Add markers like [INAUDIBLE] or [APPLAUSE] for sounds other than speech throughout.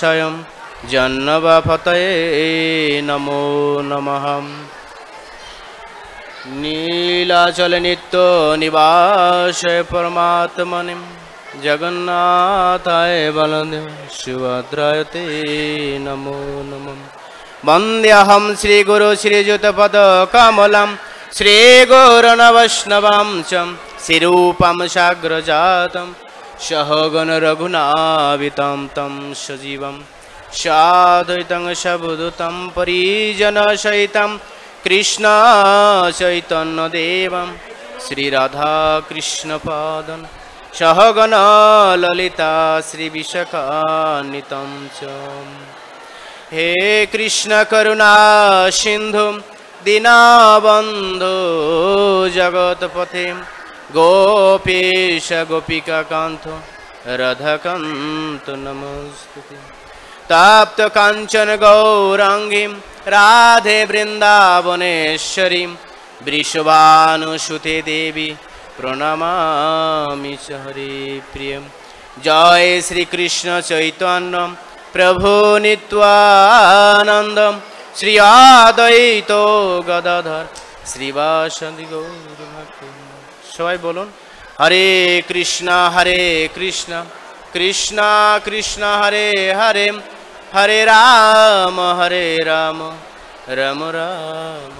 স্বয়ং জন্মবাফতয়ে নমো নমঃ। নীলাচল নিত্য নিবাসয় পরমাত্মনে জগন্নাথায় বলদেব সুভদ্রায় তে নমো নম। বন্দ্যাহম শ্রীগুরু শ্রীযুতপদ কমলম শ্রীগুরনবৈষ্ণবাম চ শ্রীরূপম সাগ্রজাতম। सहगणरघुनावितं तं सजीवं साद्वैतं सबुदुतं परिजनसहितं कृष्णचैतन्यदेवं श्रीराधाकृष्णपादं सहगण ललिता श्रीविशाखान्वितं च हे कृष्ण करुणा सिंधु दीनाबंधु जगतपथे गोपीश गोपिका कांत राधाकांत नमस्ते ताप्त कांचन गौरांगी राधे वृंदावनेश्वरी वृषभानुसुते देवी प्रणमामि च हरे प्रिय जय श्री कृष्ण चैतन्य प्रभु नित्वानंद श्री আদৈত গদাধর শ্রীবাসদি গৌর সবাই বলুন, হরে কৃষ্ণ হরে কৃষ্ণ কৃষ্ণ কৃষ্ণ, হরে হরে হরে রাম হরে রাম রাম রাম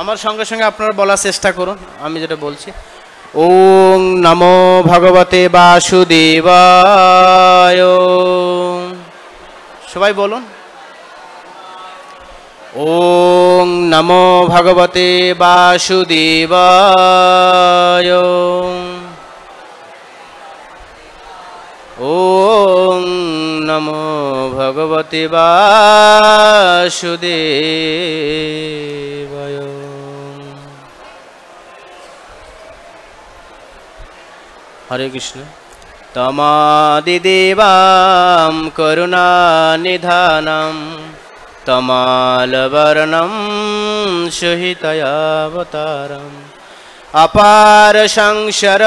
আমার সঙ্গে সঙ্গে আপনারা বলার চেষ্টা করুন, আমি যেটা বলছি। ওং নমো ভগবতে বাসুদেবায়। সবাই বলুন ওং নমো ভগবতে বাসুদেবায়। ওং নমো ভগবতে বাসুদেবায়। হরে কৃষ্ণ। তমাদিদেবাম করুণানিধানম। তমালবর্ণম সহিতয়াবতারম অপার সংসার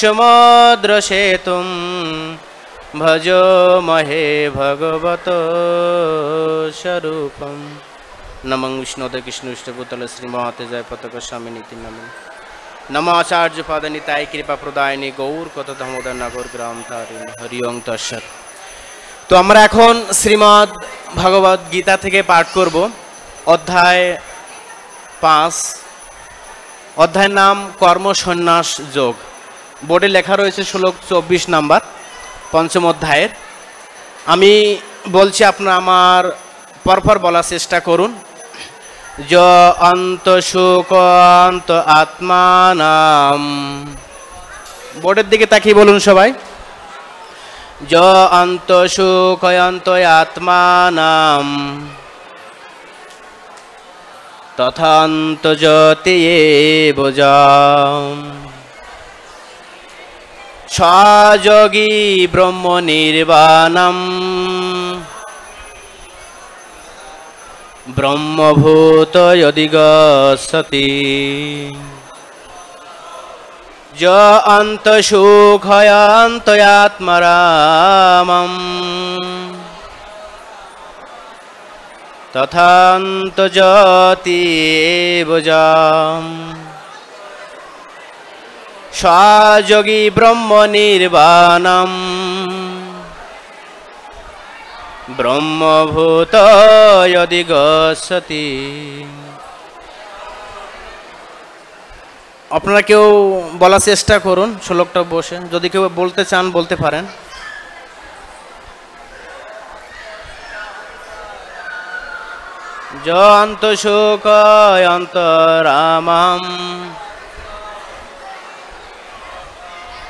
সমুদ্র সেতুম ভজ মহে ভগবত স্বরূপম নমং বিষ্ণুদে কৃষ্ণ ইষ্টভূতল শ্রীমহাতে জয় পতাকা স্বামী নীতি নমঃ নম আচার্য পদ নিতাই কৃপা প্রদায়নী গৌর কত দামোদর নগর গ্রাম তারিণী হরি ওং তৎসৎ তো আমরা এখন শ্রীমৎ ভগবত গীতা থেকে পাঠ করব। অধ্যায় পাঁচ। অধ্যায়ের নাম কর্ম সন্ন্যাস যোগ। বোর্ডে লেখা রয়েছে শ্লোক চব্বিশ নাম্বার, পঞ্চম অধ্যায়ের। আমি বলছি আপনারা আমার পরপর বলার চেষ্টা করুন। য অন্ত সুখ অন্ত আত্মানাম। বোর্ডের দিকে তাকিয়ে বলুন সবাই। য অন্ত সুখ অন্ত আত্মানাম তথান্ত জ্যোতি বোজাম সযোগী ব্রহ্ম নির্বাণম ব্রহ্মভূত গতি য অন্ত সুখয়ন্তয়াত্মরামম তথান্ত জ্যোতি বোজাম স্বযোগী ব্রহ্ম নির্বাণম ব্রহ্মভূত গতি আপনারা কেউ বলার চেষ্টা করুন, শ্লোকটা বসে। যদি কেউ বলতে চান, বলতে পারেন। জন্ত অন্তরামাম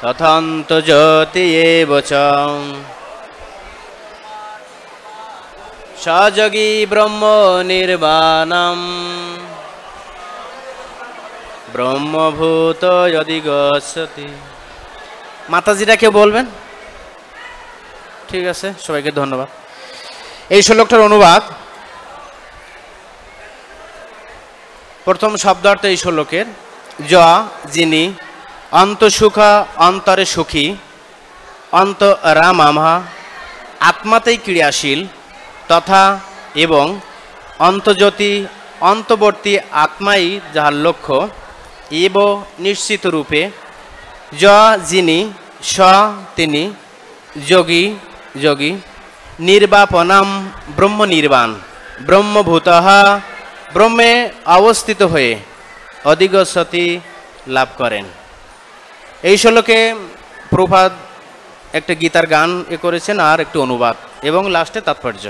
তথান্ত জ্যোতি বচম সযোগী ব্রহ্ম নির্বাণম। ব্রহ্মভূত যদি গচ্ছতি। মাতাজিরা কেউ বলবেন? ঠিক আছে, সবাইকে ধন্যবাদ। এই শ্লোকটার অনুবাদ। প্রথম শব্দার্থ এই শ্লোকের, য, যিনি, অন্তসুখা, অন্তরে সুখী অন্ত রামামা আত্মাতেই ক্রিয়াশীল, তথা এবং অন্তজ্যোতি অন্তবর্তী আত্মাই যাহার লক্ষ্য এব নিশ্চিত রূপে, য যিনি স তিনি, যোগী যোগী, নির্বাপনাম ব্রহ্ম নির্বাণ ব্রহ্মভূত, ব্রহ্মে অবস্থিত হয়ে অধিগসতি লাভ করেন। এই শ্লোকে প্রভাত একটা গীতার গান এ করেছেন আর একটু অনুবাদ এবং লাস্টে তাৎপর্য।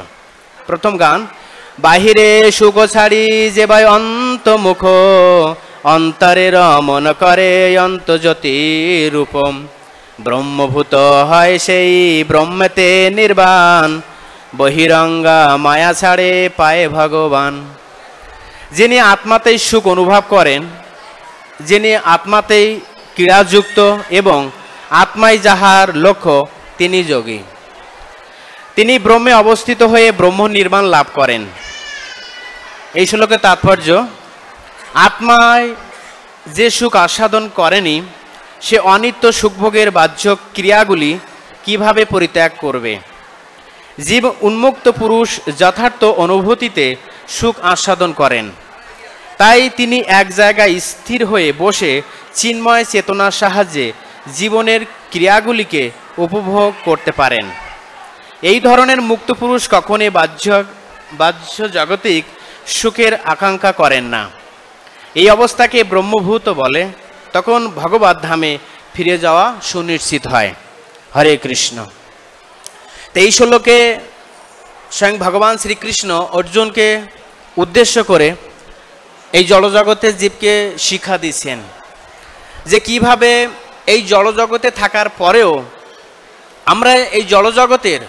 প্রথম গান, বাহিরে সুখ ছাড়ি যে ভাই অন্তমুখ অন্তরে রমন করে অন্তজ্যোতি রূপম। ব্রহ্মভূত হয় সেই ব্রহ্মেতে নির্বাণ। বহিরঙ্গা মায়া ছাড়ে পায়ে ভগবান। যিনি আত্মাতেই সুখ অনুভব করেন, যিনি আত্মাতেই ক্রীড়াযুক্ত এবং আত্মাই যাহার লক্ষ্য, তিনি যোগী। তিনি ব্রহ্মে অবস্থিত হয়ে ব্রহ্ম নির্মাণ লাভ করেন। এই শ্লোকের তাৎপর্য আত্মায় যে সুখ আস্বাদন করেনি, সে অনিত্য সুখভোগের বাহ্য ক্রিয়াগুলি কীভাবে পরিত্যাগ করবে? জীব উন্মুক্ত পুরুষ যথার্থ অনুভূতিতে সুখ আস্বাদন করেন। তাই তিনি এক জায়গায় স্থির হয়ে বসে চিন্ময় চেতনার সাহায্যে জীবনের ক্রিয়াগুলিকে উপভোগ করতে পারেন। এই ধরনের মুক্ত পুরুষ কখনই বাহ্য বাহ্য জাগতিক সুখের আকাঙ্ক্ষা করেন না। এই অবস্থাকে ব্রহ্মভূত বলে, তখন ভগবত ধামে ফিরে যাওয়া সুনিশ্চিত হয়। হরে কৃষ্ণ। তো এই শ্লোকে স্বয়ং ভগবান শ্রীকৃষ্ণ অর্জুনকে উদ্দেশ্য করে এই জলজগতের জীবকে শিক্ষা দিচ্ছেন যে কীভাবে এই জলজগতে থাকার পরেও আমরা এই জলজগতের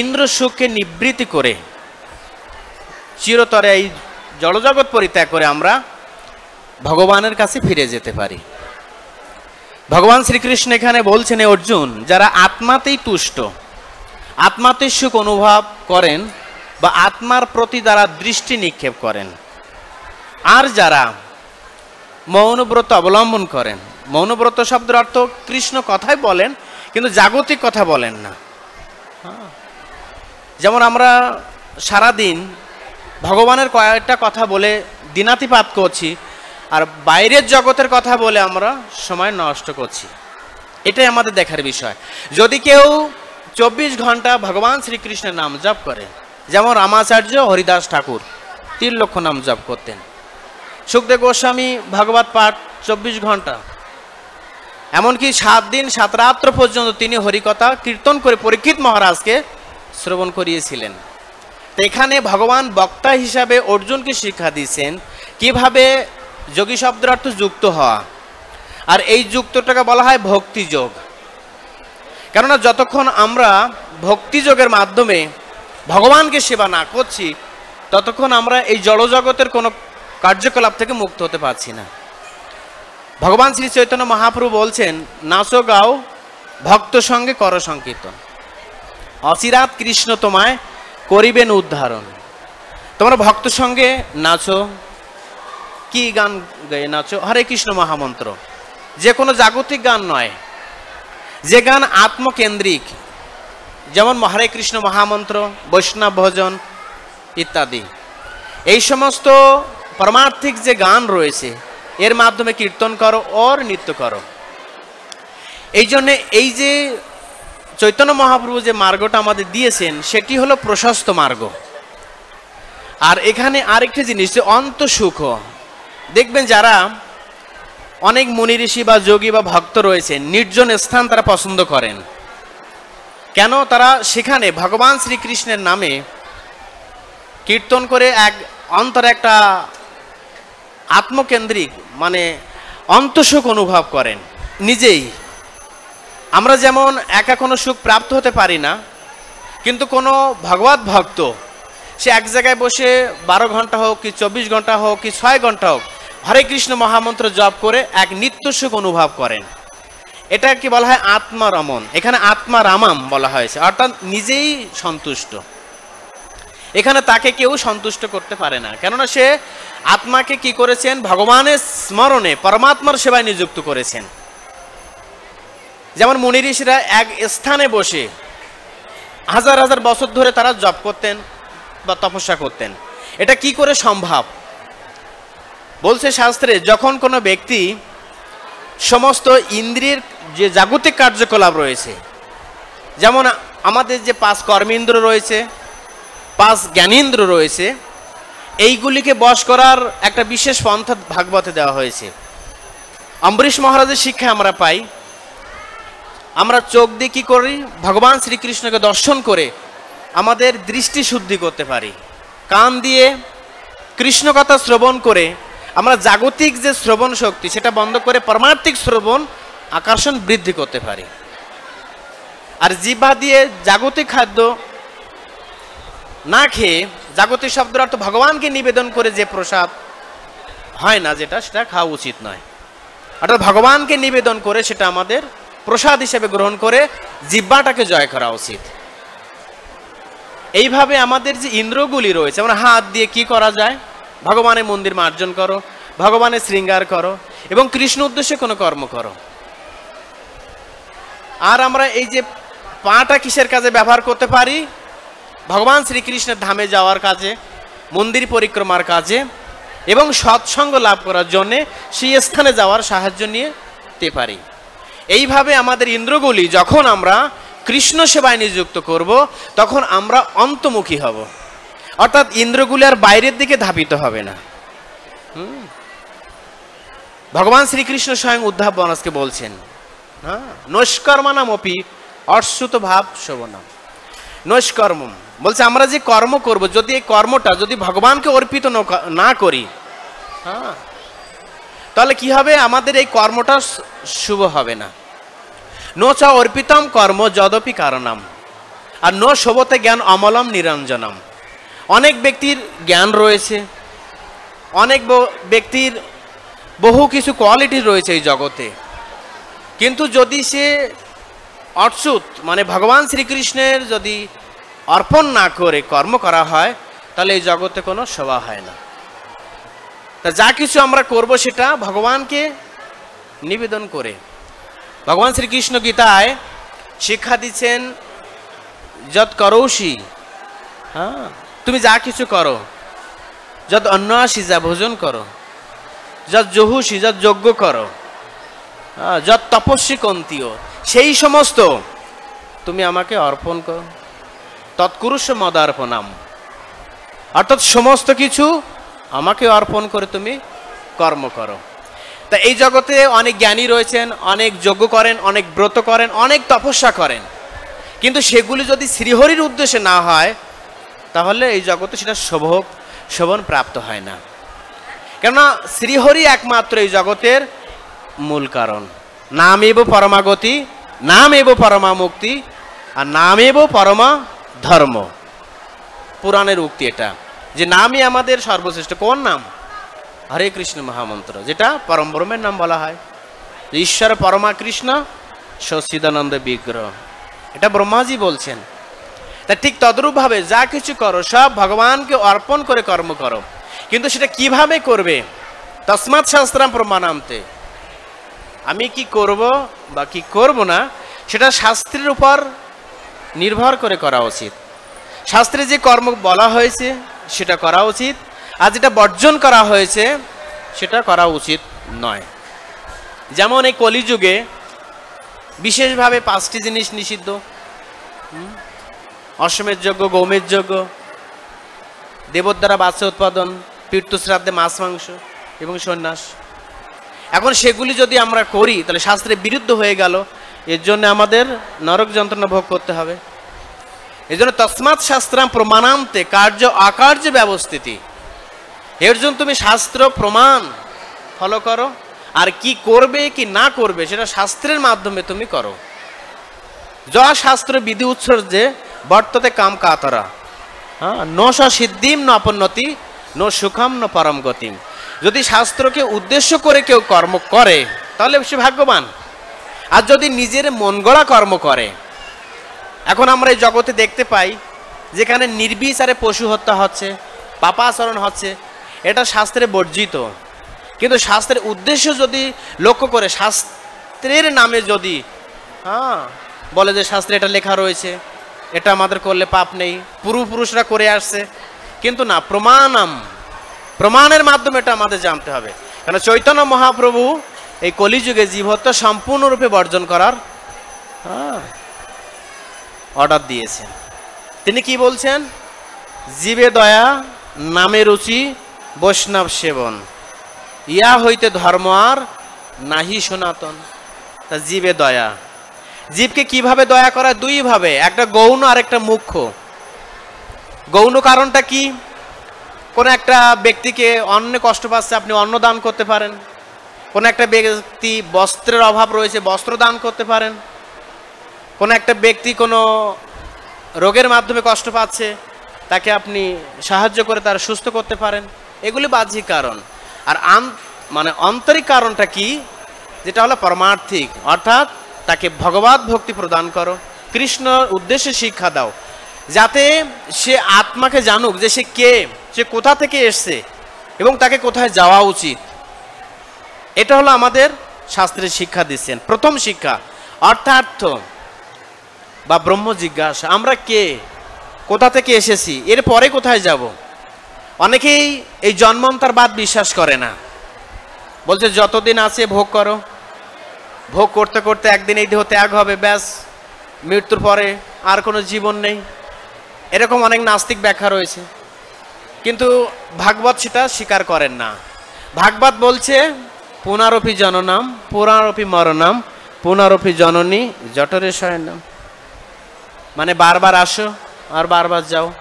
ইন্দ্র সুখকে নিবৃত্তি করে, চিরতরে এই জলজগৎ পরিত্যাগ করে আমরা ভগবানের কাছে ফিরে যেতে পারি ভগবান শ্রীকৃষ্ণ এখানে বলছেন অর্জুন, যারা আত্মাতেই তুষ্ট, আত্মাতেই সুখ অনুভব করেন বা আত্মার প্রতি দ্বারা দৃষ্টি নিক্ষেপ করেন, আর যারা মৌনব্রত অবলম্বন করেন, মৌনব্রত শব্দের অর্থ কৃষ্ণ কথাই বলেন, কিন্তু জাগতিক কথা বলেন না। যেমন আমরা সারাদিন ভগবানের কয়েকটা কথা বলে দিনাতিপাত করছি আর বাইরের জগতের কথা বলে আমরা সময় নষ্ট করছি। এটাই আমাদের দেখার বিষয়। যদি কেউ চব্বিশ ঘণ্টা ভগবান শ্রীকৃষ্ণের নাম জপ করে, যেমন রামাচার্য হরিদাস ঠাকুর, তিন লক্ষ নাম জপ করতেন। সুখদেব গোস্বামী ভগবত পাঠ চব্বিশ ঘণ্টা। এমনকি সাত দিন, সাত রাত্র পর্যন্ত তিনি হরিকথা কীর্তন করে পরীক্ষিত মহারাজকে শ্রবণ করিয়েছিলেন। এখানে ভগবান বক্তা হিসাবে অর্জুনকে শিক্ষা দিয়েছেন, কীভাবে যোগী শব্দের অর্থ যুক্ত হওয়া। আর এই যুক্তটাকে বলা হয় ভক্তিযোগ। কেননা যতক্ষণ আমরা ভক্তিযোগের মাধ্যমে ভগবানকে সেবা না করছি, ততক্ষণ আমরা এই জড়জগতের কোনো কার্যকলাপ থেকে মুক্ত হতে পারছি না। ভগবান শ্রী চৈতন্য মহাপ্রভু বলছেন, নাচো, গাও, ভক্ত সঙ্গে কর সংকীর্তন। অচিরাত কৃষ্ণ তোমায় করিবেন উদ্ধারণ। তোমরা ভক্ত সঙ্গে নাচো কি গান গায়ে নাচো? হরে কৃষ্ণ মহামন্ত্র। যে কোনো জাগতিক গান নয়। যে গান আত্মকেন্দ্রিক, যেমন হরে কৃষ্ণ মহামন্ত্র, বৈষ্ণব ভজন ইত্যাদি। এই সমস্ত পরমার্থিক যে গান রয়েছে, এর মাধ্যমে কীর্তন করো ওর নৃত্য করো। এই জন্যে এই যে চৈতন্য মহাপ্রভু যে মার্গটা আমাদের দিয়েছেন, সেটি হলো প্রশস্ত মার্গ। আর এখানে আরেকটি জিনিস যে অন্তঃসুখ দেখবেন যারা অনেক মুনি ঋষি বা যোগী বা ভক্ত রয়েছে, নির্জন স্থান তারা পছন্দ করেন। কেন? তারা সেখানে ভগবান শ্রীকৃষ্ণের নামে কীর্তন করে এক অন্তরে একটা আত্মকেন্দ্রিক মানে অন্তঃসুখ অনুভব করেন। নিজেই। আমরা যেমন একা কোনো সুখ প্রাপ্ত হতে পারি না, কিন্তু কোনো ভগবত ভক্ত, সে এক জায়গায় বসে বারো ঘণ্টা হোক, কি চব্বিশ ঘণ্টা হোক, কি ছয় ঘণ্টা হোক হরে কৃষ্ণ মহামন্ত্র জপ করে এক নিত্য সুখ অনুভব করেন। এটা কি বলা হয় আত্মারমন এখানে আত্মারামাম বলা হয়েছে, অর্থাৎ নিজেই সন্তুষ্ট। এখানে তাকে কেউ সন্তুষ্ট করতে পারে না, কেননা সে আত্মাকে কি করেছেন? ভগবানের স্মরণে পরমাত্মার সেবায় নিযুক্ত করেছেন। যেমন মুনি ঋষিরা এক স্থানে বসে হাজার হাজার বছর ধরে তারা জপ করতেন বা তপস্যা করতেন। এটা কি করে সম্ভব? বলছে শাস্ত্রে, যখন কোনো ব্যক্তি সমস্ত ইন্দ্রিয়ের যে জাগতিক কার্যকলাপ রয়েছে, যেমন আমাদের যে পাঁচ কর্মেন্দ্র রয়েছে, পাঁচ জ্ঞানেন্দ্র রয়েছে, এইগুলিকে বশ করার একটা বিশেষ পন্থা ভাগবতে দেওয়া হয়েছে। অম্বরীশ মহারাজের শিক্ষা আমরা পাই, আমরা চোখ দিয়ে কী করি? ভগবান শ্রীকৃষ্ণকে দর্শন করে আমাদের দৃষ্টি শুদ্ধি করতে পারি। কান দিয়ে কৃষ্ণ কথা শ্রবণ করে আমরা জাগতিক যে শ্রবণ শক্তি, সেটা বন্ধ করে পরমার্থিক শ্রবণ আকর্ষণ বৃদ্ধি করতে পারি। আর জিহ্বা দিয়ে জাগতিক খাদ্য না খেয়ে, জাগতিক শব্দের অর্থ ভগবানকে নিবেদন করে যে প্রসাদ হয় না যেটা, সেটা খাওয়া উচিত নয়। অর্থাৎ ভগবানকে নিবেদন করে সেটা আমাদের প্রসাদ হিসেবে গ্রহণ করে জিব্বাটাকে জয় করা উচিত। এইভাবে আমাদের যে ইন্দ্রগুলি রয়েছে আমরা হাত দিয়ে কি করা যায়? ভগবানের মন্দির মার্জন করো, ভগবানের শৃঙ্গার করো, এবং কৃষ্ণ উদ্দেশ্যে কোনো কর্ম করো। আর আমরা এই যে পাটা কিসের কাজে ব্যবহার করতে পারি? ভগবান শ্রীকৃষ্ণের ধামে যাওয়ার কাজে, মন্দির পরিক্রমার কাজে, এবং সৎসঙ্গ লাভ করার জন্যে সেই স্থানে যাওয়ার সাহায্য নিয়ে তে পারি। এইভাবে আমাদের ইন্দ্রগুলি যখন আমরা কৃষ্ণ সেবায় নিযুক্ত করব, তখন আমরা অন্তমুখী হব। অর্থাৎ ইন্দ্রগুলি আর বাইরের দিকে ধাবিত হবে না। ভগবান শ্রীকৃষ্ণ স্বয়ং উদ্ধাব বনসকে বলছেন হ্যাঁ নৈষ্কর্মানাম অপি অশ্রুত ভাব শোভনম। নৈষ্কর্ম বলছে আমরা যে কর্ম করব, যদি এই কর্মটা যদি ভগবানকে অর্পিত ন- করি হ্যাঁ তাহলে কি হবে? আমাদের এই কর্মটা শুভ হবে না। নো চা অর্পিতম কর্ম যদপি কারণম। আর ন শোভতে জ্ঞান অমলম নিরঞ্জনম। অনেক ব্যক্তির জ্ঞান রয়েছে, অনেক ব্যক্তির বহু কিছু কোয়ালিটি রয়েছে এই জগতে। কিন্তু যদি সে অচ্যুত মানে ভগবান শ্রীকৃষ্ণের যদি অর্পণ না করে, কর্ম করা হয়, তাহলে এই জগতে কোনো শোভা হয় না। তা যা কিছু আমরা করব সেটা ভগবানকে নিবেদন করে। ভগবান শ্রীকৃষ্ণ গীতায় শিক্ষা দিচ্ছেন যত করৌসি হ্যাঁ। তুমি যা কিছু করো, যত অন্ন আসি যা ভোজন করো, যত জহুসি যত যজ্ঞ করো যত তপস্বী কন্তীয় সেই সমস্ত তুমি আমাকে অর্পণ করো। তৎকুরুষ মদার্পণাম অর্থাৎ সমস্ত কিছু আমাকে অর্পণ করে তুমি কর্ম করো। তা এই জগতে অনেক জ্ঞানী রয়েছেন, অনেক যজ্ঞ করেন, অনেক ব্রত করেন, অনেক তপস্যা করেন। কিন্তু সেগুলি যদি শ্রীহরির উদ্দেশ্যে না হয় তাহলে এই জগতে সেটা শোভক, শোভন প্রাপ্ত হয় না। কেননা শ্রীহরি একমাত্র এই জগতের মূল কারণ। নাম এব পরমাগতি নাম এব পরমা মুক্তি আর নামেব পরমা ধর্ম পুরাণের উক্তি এটা, যে নামই আমাদের সর্বশ্রেষ্ঠ। কোন নাম? হরে কৃষ্ণ মহামন্ত্র, যেটা পরম ব্রহ্মের নাম বলা হয়। ঈশ্বর পরমা কৃষ্ণ, সচিদানন্দ বিগ্রহ। এটা ব্রহ্মাজি বলছেন। তা ঠিক তদ্রূপভাবে যা কিছু করো, সব ভগবানকে অর্পণ করে কর্ম করো। কিন্তু সেটা কীভাবে করবে? তসমাৎ শাস্ত্রাম প্রমাণান্তে। আমি কি করব বা কি করব না, সেটা শাস্ত্রের উপর নির্ভর করে করা উচিত। শাস্ত্রে যে কর্ম বলা হয়েছে, সেটা করা উচিত। আর যেটা বর্জন করা হয়েছে, সেটা করা উচিত নয়। যেমন এই কলিযুগে বিশেষভাবে পাঁচটি জিনিস নিষিদ্ধ? অশ্বমের যোগ্য, গৌমের যোগ্য দেবোদ্বারা বাচ্চা উৎপাদন, তীর্থশ্রাদ্ধে মাছ, মাংস এবং সন্ন্যাস। এখন সেগুলি যদি আমরা করি, তাহলে শাস্ত্রের বিরুদ্ধ হয়ে গেল। এর জন্য আমাদের নরক যন্ত্রণা ভোগ করতে হবে। এই জন্য তসমাৎ শাস্ত্রাম প্রমাণান্তে কার্য আকার্য ব্যবস্থিতি। এর জন্য তুমি শাস্ত্র প্রমাণ ফলো করো। আর কি করবে, কি না করবে, সেটা শাস্ত্রের মাধ্যমে তুমি করো। য শাস্ত্র বিধি উৎসর্গে বর্ততে কাম কাতরা। হ্যাঁ ন স সিদ্ধিম ন অপন্নতি ন সুখম ন পরম গতিম। যদি শাস্ত্রকে উদ্দেশ্য করে কেউ কর্ম করে, তাহলে সে ভাগ্যবান। আর যদি নিজের মন গড়া কর্ম করে, এখন আমরা এই জগতে দেখতে পাই, যেখানে নির্বিচারে পশু হত্যা হচ্ছে, পাপাচরণ হচ্ছে, এটা শাস্ত্রে বর্জিত। কিন্তু শাস্ত্রের উদ্দেশ্য যদি লক্ষ্য করে, শাস্ত্রের নামে যদি হ্যাঁ বলে যে শাস্ত্রে এটা লেখা রয়েছে এটা আমাদের করলে পাপ নেই। পূর্বপুরুষরা করে আসছে। কিন্তু না, প্রমাণম, প্রমাণের মাধ্যমে এটা আমাদের জানতে হবে। কেন চৈতন্য মহাপ্রভু এই কলিযুগে জীবহত্যা সম্পূর্ণরূপে বর্জন করার অর্ডার দিয়েছেন। তিনি কি বলছেন? জীবে দয়া, নামে রুচি, বৈষ্ণব সেবন। ইয়া হইতে ধর্ম আর নাহি সনাতন। তা জীবে দয়া। জীবকে কীভাবে দয়া করা? দুইভাবে একটা গৌণ আর একটা মুখ্য। গৌণ কারণটা কি? কোনো একটা ব্যক্তিকে অন্য কষ্ট পাচ্ছে, আপনি অন্ন দান করতে পারেন। কোনো একটা ব্যক্তি বস্ত্রের অভাব রয়েছে, বস্ত্র দান করতে পারেন। কোনো একটা ব্যক্তি কোনো রোগের মাধ্যমে কষ্ট পাচ্ছে, তাকে আপনি সাহায্য করে তার সুস্থ করতে পারেন। এগুলি বাহ্যিক কারণ। আর আন মানে আন্তরিক কারণটা কি? যেটা হলো পরমার্থিক। অর্থাৎ তাকে ভগবত ভক্তি প্রদান করো কৃষ্ণ উদ্দেশ্যে শিক্ষা দাও, যাতে সে আত্মাকে জানুক যে সে কে, সে কোথা থেকে এসছে এবং তাকে কোথায় যাওয়া উচিত। এটা হলো আমাদের শাস্ত্রের শিক্ষা দিচ্ছেন। প্রথম শিক্ষা, অর্থার্থ বা ব্রহ্ম জিজ্ঞাসা, আমরা কে, কোথা থেকে এসেছি, এর পরে কোথায় যাব? অনেকেই এই জন্মান্তর বাদ বিশ্বাস করে না। বলছে, যতদিন আছে ভোগ করো। ভোগ করতে করতে একদিন এই দেহ ত্যাগ হবে, ব্যাস। মৃত্যুর পরে আর কোনো জীবন নেই। এরকম অনেক নাস্তিক ব্যাখ্যা রয়েছে। কিন্তু ভাগবত সেটা স্বীকার করেন না। ভাগবত বলছে, পুনরপি জননাম পুনরপি মরণাম, পুনরপি জননী জঠরে নাম। মানে বারবার আসো আর বারবার যাও।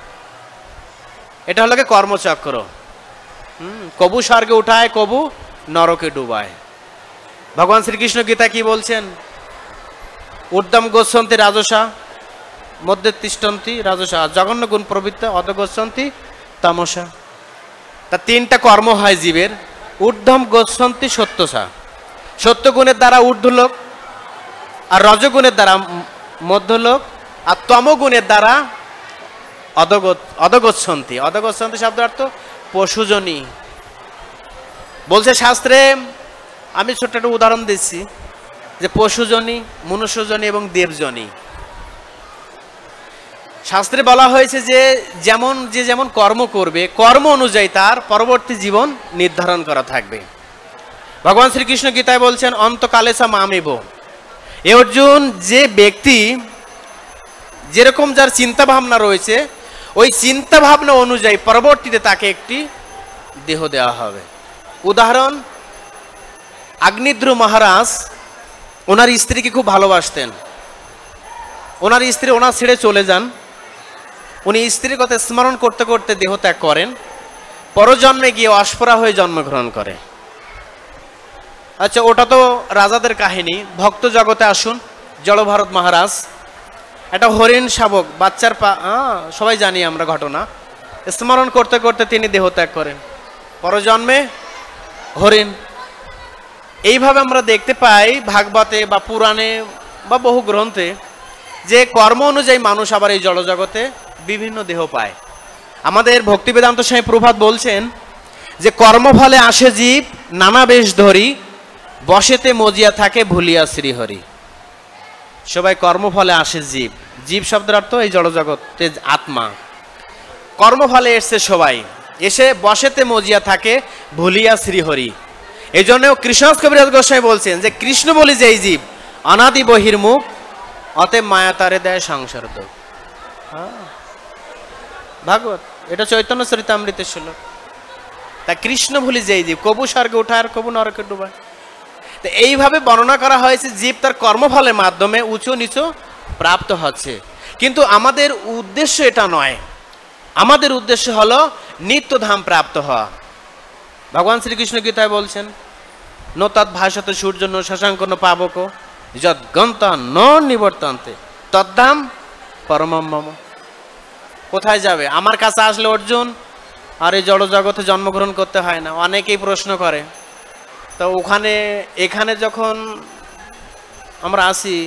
এটা হলো কর্মচক্র। হুম, কবু স্বর্গে উঠায়, কবু নরকে ডুবায়। ভগবান শ্রীকৃষ্ণ গীতা কি বলছেন? উদ্যম গোস্বন্তী রাজসা, মধ্যে তিষ্টন্তি রাজসা, জঘন্য গুণ প্রবৃত্ত অধগোস্বন্তী তামসা। তা তিনটা কর্ম হয় জীবের ঊর্ধ্বম গোস্বন্তী সত্যসা। সত্যগুণের দ্বারা ঊর্ধ্বলোক আর রজগুণের দ্বারা মধ্যলোক আর তমগুণের দ্বারা অধগত অধগচ্ছন্তি অধগচ্ছন্তি শব্দ অর্থ পশুজনী। বলছে শাস্ত্রে আমি ছোট্ট একটা উদাহরণ দিচ্ছি, যে পশুজনী, মনুষ্যজনী এবং দেবজনী। শাস্ত্রে বলা হয়েছে যে যেমন যে যেমন কর্ম করবে, কর্ম অনুযায়ী তার পরবর্তী জীবন নির্ধারণ করা থাকবে। ভগবান শ্রীকৃষ্ণ গীতায় বলছেন অন্তকালে সা মামেব এ অর্জুন যে ব্যক্তি, যেরকম যার চিন্তা ভাবনা রয়েছে, ওই চিন্তা ভাবনা অনুযায়ী পরবর্তীতে তাকে একটি দেহ দেওয়া হবে। উদাহরণ আগ্নিদ্রু মহারাজ, ওনার স্ত্রীকে খুব ভালোবাসতেন। ওনার স্ত্রী ওনার ছেড়ে চলে যান। উনি স্ত্রীর কথা স্মরণ করতে করতে দেহ ত্যাগ করেন। পরজন্মে গিয়ে অস্পরা হয়ে জন্মগ্রহণ করে। আচ্ছা ওটা তো রাজাদের কাহিনী। ভক্ত জগতে আসুন জড়ভারত মহারাজ। একটা হরিণ শাবক, বাচ্চার পা সবাই জানি আমরা ঘটনা। স্মরণ করতে করতে তিনি দেহ ত্যাগ করেন। পরজন্মে হরিণ এইভাবে আমরা দেখতে পাই ভাগবতে বা পুরাণে বা বহু গ্রন্থে যে কর্ম অনুযায়ী মানুষ আবার এই জড়জগতে বিভিন্ন দেহ পায়। আমাদের ভক্তি বেদান্ত স্বামী প্রভাত বলছেন যে কর্মফলে আসে জীব নানা বেশ ধরি, বসেতে মজিয়া থাকে, ভুলিয়া শ্রীহরি। সবাই কর্মফলে আসে জীব। জীব শব্দের অর্থ এই জড়জগতে আত্মা। কর্মফলে এসছে সবাই। এসে বসেতে মজিয়া থাকে, ভুলিয়া শ্রীহরি। এই জন্য কৃষ্ণ কবিরাজ গোস্বামী বলছেন যে কৃষ্ণ বলি যে এই জীব অনাদি বহির্মুখ অতএব মায়া তারে দেয় সংসার দোষ ভাগবত এটা চৈতন্য চরিতামৃতের ছিল। তা কৃষ্ণ ভুলি যেই জীব কবু স্বর্গে উঠায় আর কবু নরকে ডুবায়। তো এইভাবে বর্ণনা করা হয়েছে জীব তার কর্মফলের মাধ্যমে উঁচু নিচু প্রাপ্ত হচ্ছে। কিন্তু আমাদের উদ্দেশ্য এটা নয়। আমাদের উদ্দেশ্য হলো নিত্যধাম প্রাপ্ত হওয়া। ভগবান শ্রীকৃষ্ণ গীতায় বলছেন ন তৎ ভাষত সূর্য, ন শশাঙ্ক, ন পাবক যদ গন্ত, ন নিবর্তন্তে। তদ্ধাম পরমম কোথায় যাবে? আমার কাছে আসলে অর্জুন, আর এই জড়জগতে জন্মগ্রহণ করতে হয় না। অনেকেই প্রশ্ন করে। তো ওখানে, এখানে যখন আমরা আসি,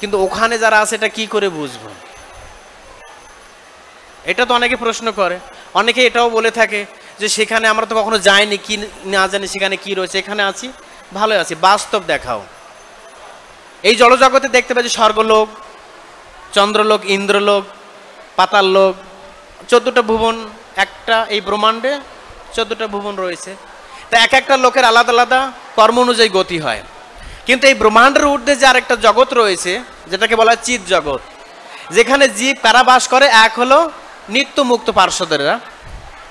কিন্তু ওখানে যারা আছে, এটা কি করে বুঝব? এটা তো অনেকে প্রশ্ন করে। অনেকে এটাও বলে থাকে যে সেখানে আমরা তো কখনো যাইনি, কি না জানি সেখানে কি রয়েছে, এখানে আছি, ভালোই আছি। বাস্তব দেখাও। এই জলজগতে দেখতে পাচ্ছি স্বর্গলোক, চন্দ্রলোক, ইন্দ্রলোক, পাতাল লোক, চোদ্দটা ভুবন, একটা এই ব্রহ্মাণ্ডে চোদ্দটা ভুবন রয়েছে। তা এক একটা লোকের আলাদা আলাদা কর্ম অনুযায়ী গতি হয়। কিন্তু এই ব্রহ্মাণ্ডের ঊর্ধ্বে যে আরেকটা জগৎ রয়েছে, যেটাকে বলা হয় চিৎ জগৎ, যেখানে জীব কারা বাস করে, এক হলো নিত্য মুক্ত পার্শ্বদেরা।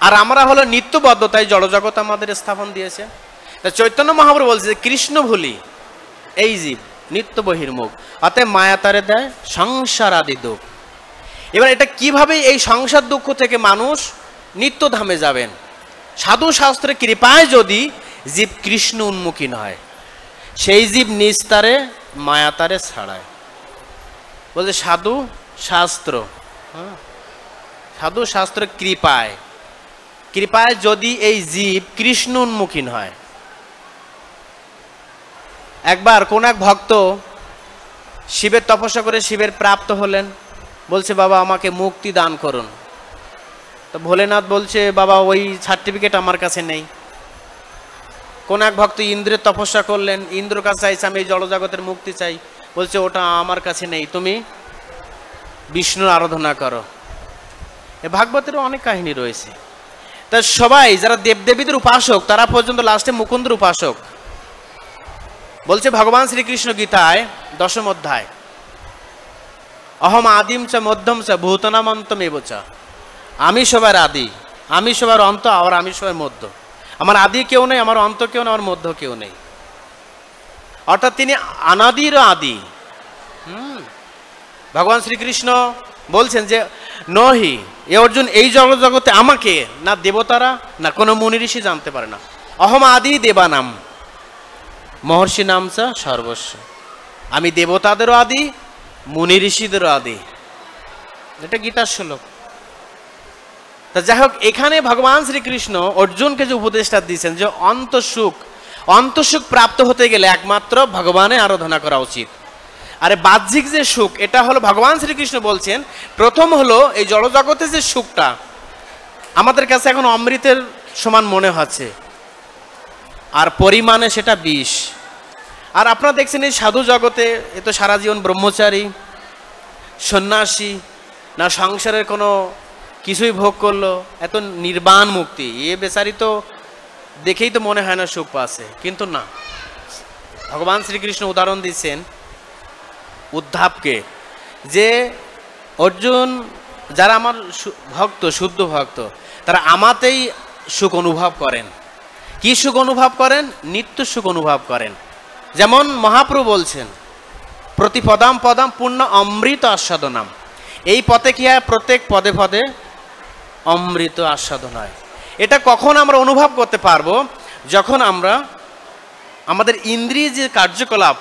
আর আমরা হলো নিত্যবদ্ধতায় জড়জগৎ আমাদের স্থাপন দিয়েছে। তা চৈতন্য মহাপ্রভু বলছে যে, কৃষ্ণ ভুলি, এই জীব নিত্য বহির্মুখ, অতএব মায়া তারে দেয়, সংসার আদি দুঃখ। এবার এটা কীভাবে এই সংসার দুঃখ থেকে মানুষ নিত্য ধামে যাবেন? সাধু শাস্ত্রের কৃপায় যদি জীব কৃষ্ণ উন্মুখী হয় সেই জীব নিস্তারে মায়াতারে ছাড়ায়। বলছে, সাধু শাস্ত্র হ্যাঁ? সাধু শাস্ত্র কৃপায়। কৃপায় যদি এই জীব কৃষ্ণ উন্মুখী হয়। একবার কোন এক ভক্ত শিবের তপস্যা করে শিবের প্রাপ্ত হলেন, বলছে, বাবা, আমাকে মুক্তি দান করুন। তো ভোলেনাথ বলছে, বাবা, ওই সার্টিফিকেট আমার কাছে নেই। কোন এক ভক্ত ইন্দ্রের তপস্যা করলেন, ইন্দ্র কাছে চাইছে আমি এই জড়জগতের মুক্তি চাই। বলছে, ওটা আমার কাছে নেই, তুমি বিষ্ণুর আরাধনা করো। এ ভাগবতেরও অনেক কাহিনী রয়েছে। তা সবাই যারা দেবদেবীদের উপাসক, তারা পর্যন্ত লাস্টে মুকুন্দের উপাসক। বলছে ভগবান শ্রীকৃষ্ণ গীতায় দশম অধ্যায়। অহম আদিম চ মধ্যম চ ভূতনামন্তম এবচ আমি সবার আদি, আমি সবার অন্ত আর আমি সবার মধ্য। আমার আদি কেউ নেই, আমার অন্ত কেউ নেই, আমার মধ্য কেউ নেই। অর্থাৎ তিনি আনাদির আদি। হুম। ভগবান শ্রীকৃষ্ণ বলছেন যে, নহি, এ অর্জুন এই জগতে আমাকে না দেবতারা, না কোনো মুনি ঋষি জানতে পারে না। অহম আদি দেবানাম, মহর্ষি নামসা সর্বস্ব। আমি দেবতাদেরও আদি মুনি ঋষিদেরও আদি। এটা গীতার শ্লোক। তা যাই হোক, এখানে ভগবান শ্রীকৃষ্ণ অর্জুনকে যে উপদেশটা দিয়েছেন যে, অন্তঃসুখ অন্তঃসুখ প্রাপ্ত হতে গেলে একমাত্র ভগবানের আরাধনা করা উচিত। আরে বাহ্যিক যে সুখ, এটা হলো ভগবান শ্রীকৃষ্ণ বলছেন, প্রথম হলো এই জড়জগতে যে সুখটা, আমাদের কাছে এখন অমৃতের সমান মনে হচ্ছে, আর পরিমাণে সেটা বিষ। আর আপনারা দেখছেন এই সাধু জগতে, এ তো সারা জীবন ব্রহ্মচারী, সন্ন্যাসী, না সংসারের কোনো কিছুই ভোগ করল, এত নির্বাণ মুক্তি। এ বেচারি তো দেখেই তো মনে হয় না সুখ পাচ্ছে, কিন্তু না। ভগবান শ্রীকৃষ্ণ উদাহরণ দিচ্ছেন উদ্ধাবকে যে অর্জুন, যারা আমার ভক্ত, শুদ্ধ ভক্ত, তারা আমাতেই সুখ অনুভব করেন। কি সুখ অনুভব করেন? নিত্য সুখ অনুভব করেন। যেমন মহাপ্রভু বলছেন প্রতি পদাম পদাম পূর্ণ অমৃত আস্বাদনাম। এই পথে কি হয়? প্রত্যেক পদে পদে অমৃত আস্বাদন হয়। এটা কখন আমরা অনুভব করতে পারব? যখন আমরা আমাদের ইন্দ্রিয় যে কার্যকলাপ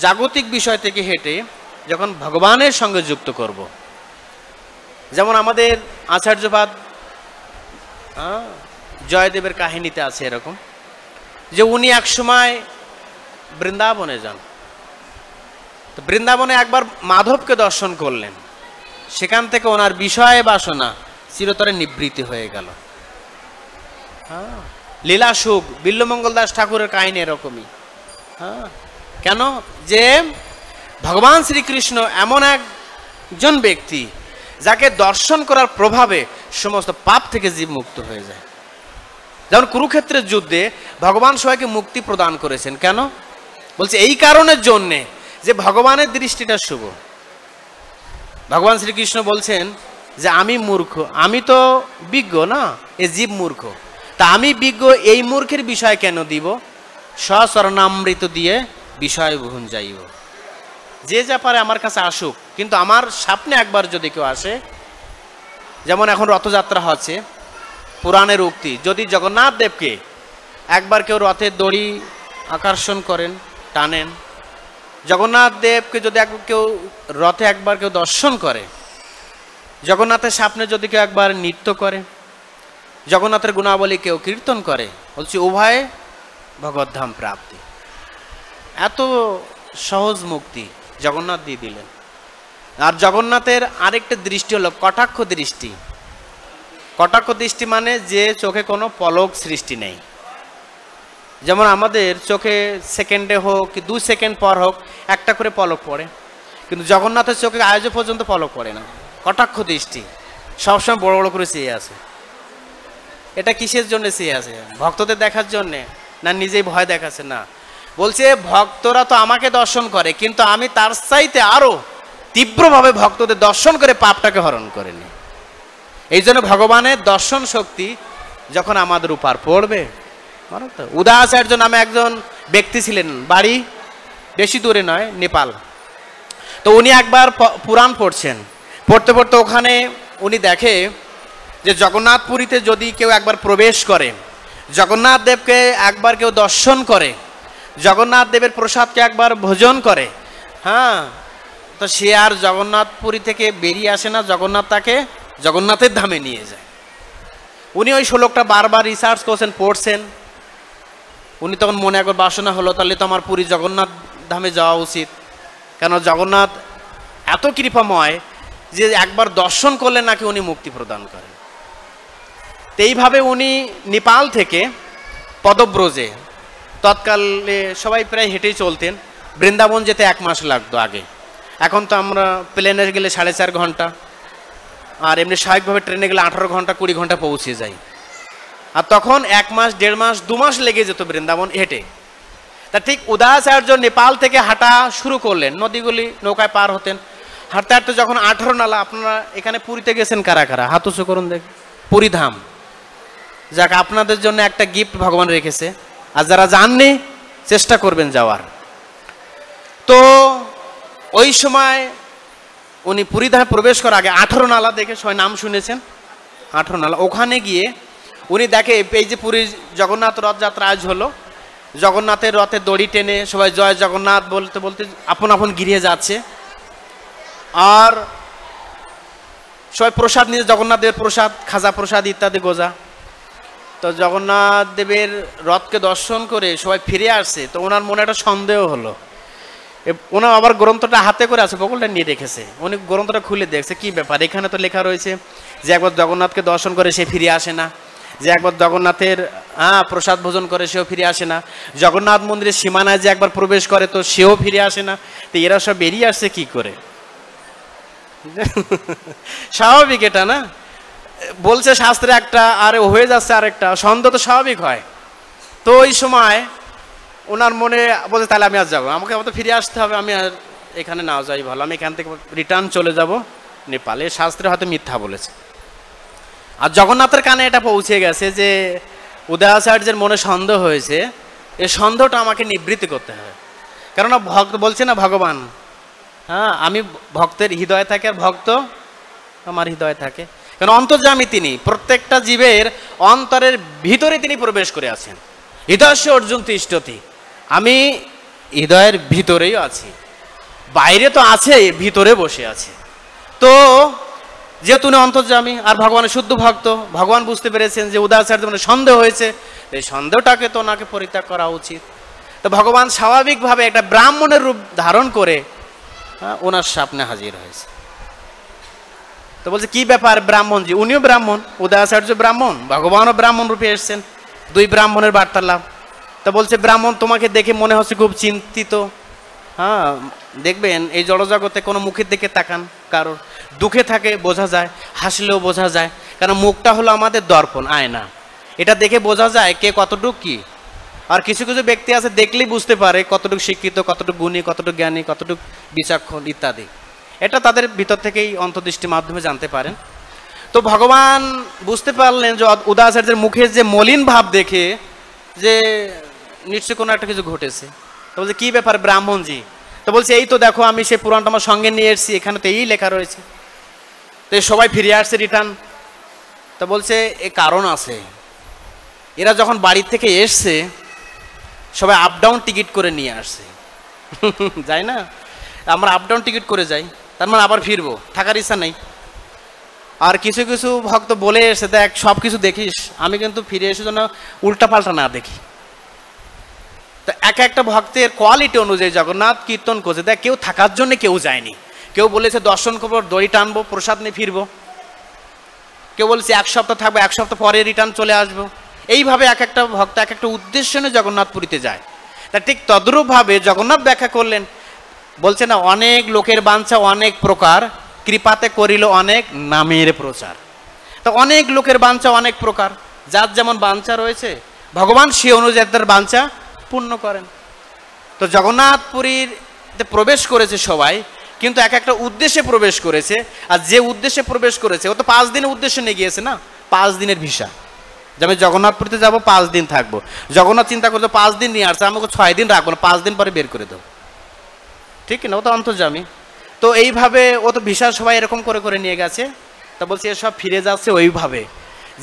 জাগতিক বিষয় থেকে হেঁটে যখন ভগবানের সঙ্গে যুক্ত করব। যেমন আমাদের আচার্যবাদ আহ, জয়দেবের কাহিনীতে আছে এরকম যে উনি এক সময় বৃন্দাবনে যান। তো বৃন্দাবনে একবার মাধবকে দর্শন করলেন। সেখান থেকে ওনার বিষয় বাসনা চিরতরে নিবৃত্তি হয়ে গেল। হ্যাঁ লীলা সুখ বিল্লমঙ্গল দাস ঠাকুরের কাহিনী এরকমই। হ্যাঁ কেন? যে ভগবান শ্রীকৃষ্ণ এমন একজন ব্যক্তি যাকে দর্শন করার প্রভাবে সমস্ত পাপ থেকে জীব মুক্ত হয়ে যায়। যেমন কুরুক্ষেত্রের যুদ্ধে ভগবান সবাইকে মুক্তি প্রদান করেছেন। কেন? বলছে এই কারণের জন্যে যে ভগবানের দৃষ্টিটা শুভ। ভগবান শ্রীকৃষ্ণ বলছেন যে আমি মূর্খ, আমি তো বিজ্ঞ না, এ জীব মূর্খ। তা আমি বিজ্ঞ এই মূর্খের বিষয় কেন দিব? স্বস্বর্ণামৃত দিয়ে বিষয় যাইব। যে যা পারে আমার কাছে আসুক, কিন্তু আমার সামনে একবার যদি কেউ আসে, যেমন এখন রথযাত্রা হচ্ছে, পুরাণের উক্তি, যদি জগন্নাথ দেবকে একবার কেউ রথের দড়ি আকর্ষণ করেন, টানেন, জগন্নাথ দেবকে যদি এক কেউ রথে একবার কেউ দর্শন করে, জগন্নাথের সামনে যদি কেউ একবার নৃত্য করে, জগন্নাথের গুণাবলী কেউ কীর্তন করে, বলছি উভয়ে ভগবদ্ধাম প্রাপ্তি। এত সহজ মুক্তি জগন্নাথ দিয়ে দিলেন। আর জগন্নাথের আরেকটা দৃষ্টি হলো কটাক্ষ দৃষ্টি। কটাক্ষ দৃষ্টি মানে যে চোখে কোনো পলক সৃষ্টি নেই। যেমন আমাদের চোখে সেকেন্ডে হোক দু সেকেন্ড পর হোক একটা করে পলক পড়ে, কিন্তু জগন্নাথের চোখে আয়োজ পর্যন্ত পলক পড়ে না। কটাক্ষ দৃষ্টি, সবসময় বড় বড় করে চেয়ে আছে। এটা কিসের জন্য চেয়ে আছে? ভক্তদের দেখার জন্যে? না নিজেই ভয় দেখাচ্ছে? না। বলছে, ভক্তরা তো আমাকে দর্শন করে, কিন্তু আমি তার চাইতে আরও তীব্রভাবে ভক্তদের দর্শন করে পাপটাকে হরণ করে নি এই জন্য ভগবানের দর্শন শক্তি যখন আমাদের উপর পড়বে উদাচার্য নামে একজন ব্যক্তি ছিলেন, বাড়ি বেশি দূরে নয়, নেপাল। তো উনি একবার পুরাণ পড়ছেন। পড়তে পড়তে ওখানে উনি দেখে যে জগন্নাথ পুরীতে যদি কেউ একবার প্রবেশ করে জগন্নাথ দেবকে একবার কেউ দর্শন করে জগন্নাথ দেবের প্রসাদকে একবার ভোজন করে। হ্যাঁ তো সে আর জগন্নাথ পুরী থেকে বেরিয়ে আসে না, জগন্নাথ তাকে জগন্নাথের ধামে নিয়ে যায়। উনি ওই শ্লোকটা বারবার রিসার্চ করছেন, পড়ছেন। উনি তখন মনে একবার বাসনা হলো, তাহলে তো আমার পুরী জগন্নাথ ধামে যাওয়া উচিত। কেন জগন্নাথ এত কৃপাময় যে একবার দর্শন করলে নাকি উনি মুক্তি প্রদান করেন। এইভাবে উনি নেপাল থেকে পদব্রজে তৎকালে সবাই প্রায় হেঁটেই চলতেন। বৃন্দাবন যেতে এক মাস লাগতো আগে। এখন তো আমরা প্লেনে গেলে সাড়ে চার ঘণ্টা, আর এমনি স্বাভাবিকভাবে ট্রেনে গেলে আঠারো ঘণ্টা, কুড়ি ঘণ্টা পৌঁছে যাই। আর তখন এক মাস, দেড় মাস, দু মাস লেগে যেত বৃন্দাবন হেঁটে। তা ঠিক উদাচার্য নেপাল থেকে হাঁটা শুরু করলেন। নদীগুলি নৌকায় পার হতেন। হাঁটতে হাঁটতে যখন আঠারো নালা, আপনারা এখানে পুরীতে গেছেন কারা কারা? হাত উঁচু করুন দেখ। পুরী ধাম যাক, আপনাদের জন্য একটা গিফট ভগবান রেখেছে। আর যারা যাননি চেষ্টা করবেন যাওয়ার। তো ওই সময় উনি পুরীধামে প্রবেশ করার আগে আঠারো নালা দেখে সবাই নাম শুনেছেন। আঠারো নালা। ওখানে গিয়ে উনি দেখে, এই যে পুরীর জগন্নাথ রথযাত্রা আজ হলো। জগন্নাথের রথে দড়ি টেনে সবাই জয় জগন্নাথ বলতে বলতে আপন আপন গিরিয়ে যাচ্ছে। আর সবাই প্রসাদ নিয়ে, জগন্নাথের প্রসাদ, খাজা প্রসাদ ইত্যাদি গোজা। তো জগন্নাথ দেবের রথকে দর্শন করে সবাই ফিরে আসছে, তো ওনার মনে একটা সন্দেহ হলো। ওনার আবার গ্রন্থটা হাতে করে আছে বগলটা নিয়ে রেখেছে। উনি গ্রন্থটা খুলে দেখছে, কি ব্যাপার? এখানে তো লেখা রয়েছে যে একবার জগন্নাথকে দর্শন করে সে ফিরে আসে না, যে একবার জগন্নাথের হ্যাঁ প্রসাদ ভোজন করে সেও ফিরে আসে না। জগন্নাথ মন্দিরের সীমানায় যে একবার প্রবেশ করে, তো সেও ফিরে আসে না। তো এরা সব বেরিয়ে আসছে কি করে? স্বাভাবিক এটা না? বলছে শাস্ত্রে একটা, আর হয়ে যাচ্ছে আরেকটা, সন্দেহ তো স্বাভাবিক হয়। তো ওই সময় ওনার মনে বলছে, তাহলে আমি আর যাব। আমাকে আমাকে ফিরে আসতে হবে, আমি আর এখানে না যাই, ভালো। আমি এখান থেকে রিটার্ন চলে যাব নেপালে। শাস্ত্রে হয়তো মিথ্যা বলেছে। আর জগন্নাথের কানে এটা পৌঁছে গেছে যে উদয়াচার্যের মনে সন্দেহ হয়েছে, এ সন্দেহটা আমাকে নিবৃত্তি করতে হবে। কেননা ভক্ত বলছে না, ভগবান হ্যাঁ আমি ভক্তের হৃদয়ে থাকে আর ভক্ত আমার হৃদয়ে থাকে। কারণ অন্তর্জামী তিনি প্রত্যেকটা জীবের অন্তরের ভিতরে তিনি প্রবেশ করে আছেন। হৃদয়স্য অর্জুন তিষ্ঠতি আমি হৃদয়ের ভিতরেই আছি বাইরে তো আছে ভিতরে বসে আছে। তো যেহেতু উনি অন্তর্জামী আর ভগবানের শুদ্ধ ভক্ত ভগবান বুঝতে পেরেছেন যে উদাচার্য মানে সন্দেহ হয়েছে এই সন্দেহটাকে তো ওনাকে পরিত্যাগ করা উচিত। তো ভগবান স্বাভাবিকভাবে একটা ব্রাহ্মণের রূপ ধারণ করে হ্যাঁ, ওনার সামনে হাজির হয়েছে। তো বলছে, কি ব্যাপার ব্রাহ্মণ জি? উনিও ব্রাহ্মণ উদয়াচার্য ব্রাহ্মণ, ভগবানও ব্রাহ্মণ রূপে এসছেন, দুই ব্রাহ্মণের বার্তালাপ। তো বলছে, ব্রাহ্মণ, তোমাকে দেখে মনে হচ্ছে খুব চিন্তিত। হ্যাঁ দেখবেন এই জড়জগতে কোনো মুখের দিকে তাকান কারোর। দুঃখে থাকে, বোঝা যায়, হাসলেও বোঝা যায় কারণ মুখটা হলো আমাদের দর্পণ, আয়না। এটা দেখে বোঝা যায় কে কতটুকু কি। আর কিছু কিছু ব্যক্তি আছে, দেখলেই বুঝতে পারে কতটুকু শিক্ষিত, কতটুকু গুণী, কতটুকু জ্ঞানী, কতটুকু বিচক্ষণ ইত্যাদি। এটা তাদের ভিতর থেকেই অন্তর্দৃষ্টির মাধ্যমে জানতে পারেন। তো ভগবান বুঝতে পারলেন যে উদাচার্যের মুখের যে মলিন ভাব দেখে যে নিশ্চয়ই কোনো একটা কিছু ঘটেছে। তো বলছে, কি ব্যাপার ব্রাহ্মণজি? তো বলছে, এই তো দেখো, আমি সেই পুরাণটা আমার সঙ্গে নিয়ে এসেছি, এখানে তো এই লেখা রয়েছে। তো সবাই ফিরে আসছে রিটার্ন। তো বলছে, এ কারণ আছে। এরা যখন বাড়ির থেকে এসছে, সবাই আপ ডাউন টিকিট করে নিয়ে আসছে। [LAUGHS] যাই না? আমরা আপ ডাউন টিকিট করে যাই। তার মানে আবার ফিরবো, থাকার ইচ্ছা নেই। আর কিছু কিছু ভক্ত বলে এসে, দেখ সব কিছু দেখিস, আমি কিন্তু ফিরে এসে যেন উল্টা পাল্টা না দেখি। তো এক একটা ভক্তের কোয়ালিটি অনুযায়ী জগন্নাথ কীর্তন করছে। দেখ, কেউ থাকার জন্য কেউ যায়নি। কেউ বলেছে, দর্শন করব, দড়ি টানবো, প্রসাদ নিয়ে ফিরবো। কেউ বলছে, এক সপ্তাহ থাকব, এক সপ্তাহ পরে রিটার্ন চলে আসব। এইভাবে এক একটা ভক্ত, এক একটা উদ্দেশ্য নিয়ে জগন্নাথ পুরীতে যায়। তা ঠিক তদ্রূপভাবে জগন্নাথ ব্যাখ্যা করলেন বলছে না, অনেক লোকের বাঞ্ছা অনেক প্রকার, কৃপাতে করিল অনেক, নামের প্রচার। তো অনেক লোকের বাঞ্ছা অনেক প্রকার, যার যেমন বাঞ্ছা রয়েছে, ভগবান সে অনুযায়ী তার বাঞ্ছা পূর্ণ করেন। তো জগন্নাথপুরীর প্রবেশ করেছে সবাই, কিন্তু এক একটা উদ্দেশ্যে প্রবেশ করেছে, আর যে উদ্দেশ্যে প্রবেশ করেছে, ও তো পাঁচ দিনের উদ্দেশ্যে নিয়ে গিয়েছে না, পাঁচ দিনের ভিসা। যে আমি জগন্নাথপুরীতে যাব, পাঁচ দিন থাকব। জগন্নাথ চিন্তা করছে, পাঁচ দিন নিয়ে আসছে, আমাকে ছয় দিন রাখব না, পাঁচ দিন পরে বের করে দেবো। ঠিক না, ও তো অন্তর্জামী তো এইভাবে ও তো ভিসা সবাই এরকম করে করে নিয়ে গেছে। তা বলছে, এসব ফিরে যাচ্ছে ওইভাবে।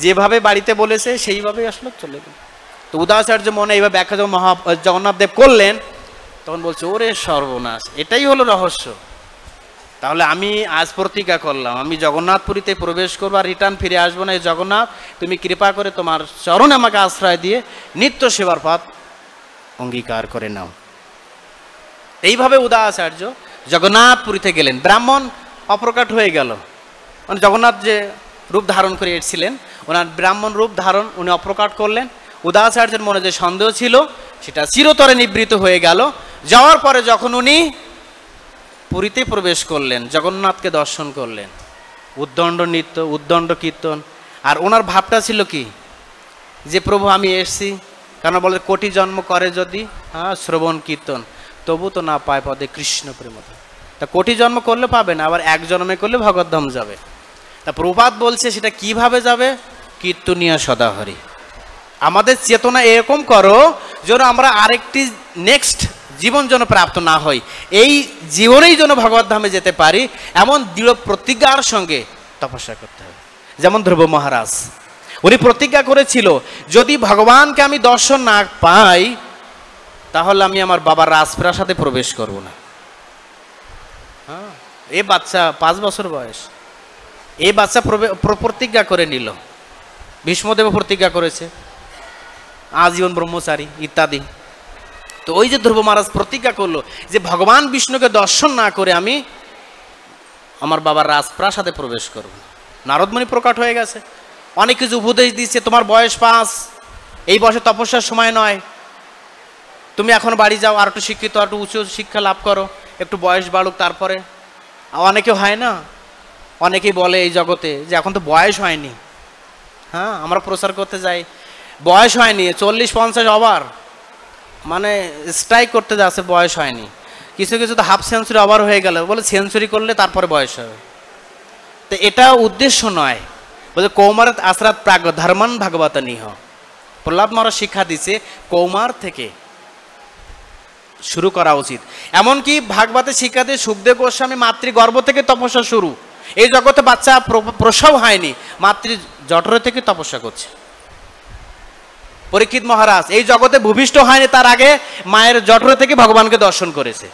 যেভাবে বাড়িতে বলেছে, সেইভাবেই আসলো, চলে গেল। তো উদাচার্য মনে এইভাবে ব্যাখ্যা যখন মহা জগন্নাথ দেব করলেন, তখন বলছে, ওরে সর্বনাশ, এটাই হলো রহস্য। তাহলে আমি আজ প্রতিজ্ঞা করলাম, আমি জগন্নাথপুরীতে প্রবেশ করব আর রিটার্ন ফিরে আসব না। এই জগন্নাথ, তুমি কৃপা করে তোমার চরণ আমাকে আশ্রয় দিয়ে নিত্য সেবার পথ অঙ্গীকার করে নাও। এইভাবে উদাচার্য জগন্নাথপুরীতে গেলেন। ব্রাহ্মণ অপ্রকাট হয়ে গেল। মানে জগন্নাথ যে রূপ ধারণ করে এসেছিলেন, ওনার ব্রাহ্মণ রূপ ধারণ উনি অপ্রকাট করলেন। উদাচার্যের মনে যে সন্দেহ ছিল, সেটা চিরতরে নিবৃত হয়ে গেল। যাওয়ার পরে যখন উনি পুরীতে প্রবেশ করলেন, জগন্নাথকে দর্শন করলেন। উদ্দণ্ড নৃত্য, উদ্দণ্ড কীর্তন। আর ওনার ভাবটা ছিল কি? যে প্রভু আমি এসছি কারণ বলে কোটি জন্ম করে যদি হ্যাঁ শ্রবণ কীর্তন। তবু তো না পায় পদে কৃষ্ণ প্রেমতা। তা কোটি জন্ম করলে পাবে না, আবার এক জন্মে করলে ভগবদ্ধাম যাবে। তা প্রপাত বলছে সেটা কীভাবে যাবে? কীর্তনিয়া সদাহরি। আমাদের চেতনা এরকম করো, যেন আমরা আরেকটি নেক্সট জীবন যেন প্রাপ্ত না হই। এই জীবনেই যেন ভগবত ধামে যেতে পারি, এমন দৃঢ় প্রতিজ্ঞার সঙ্গে তপস্যা করতে হবে। যেমন ধ্রুব মহারাজ, উনি প্রতিজ্ঞা করেছিল, যদি ভগবানকে আমি দর্শন না পাই তাহলে আমি আমার বাবার রাজপ্রাসাদে প্রবেশ করব না। হ্যাঁ এ বাচ্চা পাঁচ বছর বয়স। এই বাচ্চা প্রতিজ্ঞা করে নিল। ভীষ্মদেব প্রতিজ্ঞা করেছে। আজীবন ব্রহ্মচারী, ইত্যাদি। তো ওই যে ধ্রুব মহারাজ প্রতিজ্ঞা করল যে ভগবান বিষ্ণুকে দর্শন না করে আমি আমার বাবার রাজপ্রাসাদে প্রবেশ করব। নারদমণি প্রকাট হয়ে গেছে। অনেক কিছু উপদেশ দিচ্ছে, তোমার বয়স পাঁচ। এই বয়সে তপস্যার সময় নয়। তুমি এখন বাড়ি যাও, আর একটু শিক্ষিত, আর একটু উঁচু শিক্ষা লাভ করো। একটু বয়স বাড়ুক তারপরে। অনেকে হয় না? অনেকেই বলে এই জগতে যে এখন তো বয়স হয়নি। হ্যাঁ আমরা প্রচার করতে যাই। বয়স হয়নি, চল্লিশ পঞ্চাশ ওভার মানে স্ট্রাইক করতে যাচ্ছে, বয়স হয়নি। কিছু কিছু তো হাফ সেঞ্চুরি ওভার হয়ে গেল। বলে সেঞ্চুরি করলে তারপরে বয়স হবে। তো এটা উদ্দেশ্য নয়। বলে কৌমার আশ্রাত প্রাগ, ধর্মান ভাগবত নিহ। প্রহ্লাদ মহারাজ শিক্ষা দিচ্ছে, কৌমার থেকে শুরু করা উচিত। এমনকি ভাগবতে শিক্ষা দিয়ে সুখদেব গোস্বামী মাতৃগর্ভ থেকে তপস্যা শুরু। এই জগতে বাচ্চা প্রসব হয়নি, মাতৃ জঠরে থেকে তপস্যা করছে। পরীক্ষিত মহারাজ, এই জগতে ভূমিষ্ঠ হয়নি, তার আগে মায়ের জঠরে থেকে ভগবানকে দর্শন করেছে।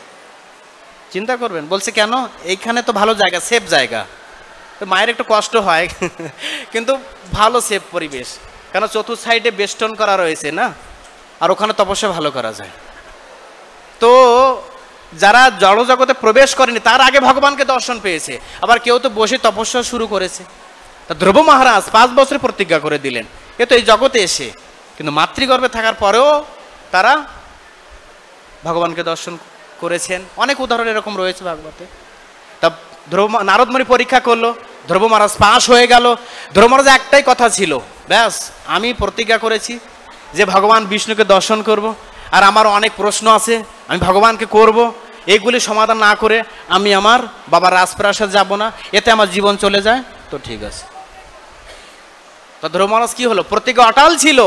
চিন্তা করবেন, বলছে কেন? এইখানে তো ভালো জায়গা সেফ জায়গা। তো মায়ের একটু কষ্ট হয়, [LAUGHS] কিন্তু ভালো সেফ পরিবেশ। কেন চতুর্থ সাইডে বেষ্টন করা রয়েছে না? আর ওখানে তপস্যা ভালো করা যায়। তো যারা জড়জগতে প্রবেশ করেনি, তার আগে ভগবানকে দর্শন পেয়েছে। আবার কেউ তো বসে তপস্যা শুরু করেছে। তা ধ্রুব মহারাজ পাঁচ বছরে প্রতিজ্ঞা করে দিলেন, এ তো এই জগতে এসে। কিন্তু মাতৃগর্ভে থাকার পরেও তারা ভগবানকে দর্শন করেছেন। অনেক উদাহরণ এরকম রয়েছে ভাগবতে। তা ধ্রুব নারদমণি পরীক্ষা করল, ধ্রুব মহারাজ পাশ হয়ে গেল। ধ্রুব মহারাজ একটাই কথা ছিল, ব্যাস, আমি প্রতিজ্ঞা করেছি যে ভগবান বিষ্ণুকে দর্শন করব। আর আমার অনেক প্রশ্ন আছে, আমি ভগবানকে করব। এইগুলি সমাধান না করে আমি আমার বাবার রাজপ্রাসাদ যাব না, এতে আমার জীবন চলে যায়। তো ঠিক আছে। তো ধ্রুব মহারাজ কি হলো? প্রতিজ্ঞা অটাল ছিল